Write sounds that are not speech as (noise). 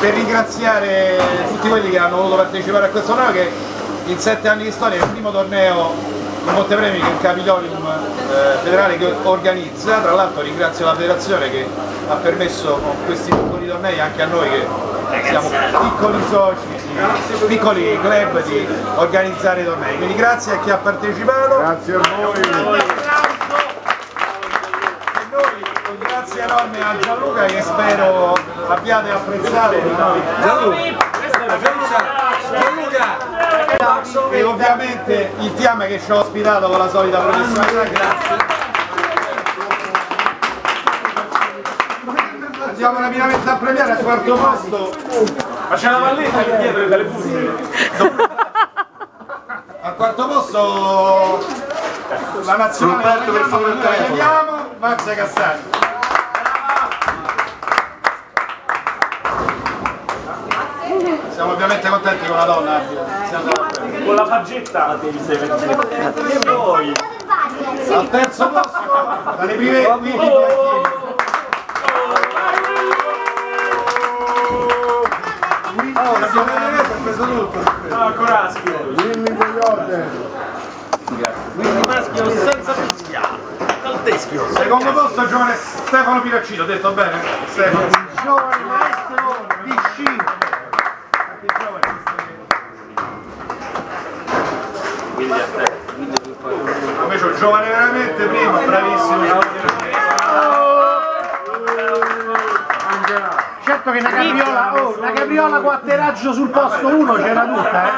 per ringraziare tutti quelli che hanno voluto partecipare a questo torneo che in sette anni di storia è il primo torneo di Montepremi che il Capitolium eh, federale che organizza, tra l'altro ringrazio la federazione che ha permesso con questi piccoli tornei anche a noi che siamo piccoli soci, piccoli club di organizzare tornei. Quindi grazie a chi ha partecipato. Grazie a voi. E noi un grazie enorme a Gianluca che spero abbiate apprezzato di noi. E ovviamente il Tiam che ci ha ospitato con la solita professionalità, grazie. Andiamo rapidamente a premiare al quarto posto. Ma c'è la valletta lì dietro dalle buste. (laughs) Al quarto posto la nazionale telefono. chiamiamo, Max Cassani. Siamo ovviamente contenti con la donna. Siamo d'accordo. Con la faggetta la devi sei mettere. Poi. Al terzo posto, dalle prime 15 bianchine. Oh, la siamo ha preso tutto. Ah, Coraschio. Dimmi coyote. Quindi maschio senza fischia. Al teschio. Secondo posto giovane Stefano Piraccino, detto bene? Stefano. Giovane maestro di sci. Invece un giovane veramente primo, bravissimo. Certo che una capriola, oh, una capriola con atterraggio sul posto 1 c'era tutta, eh.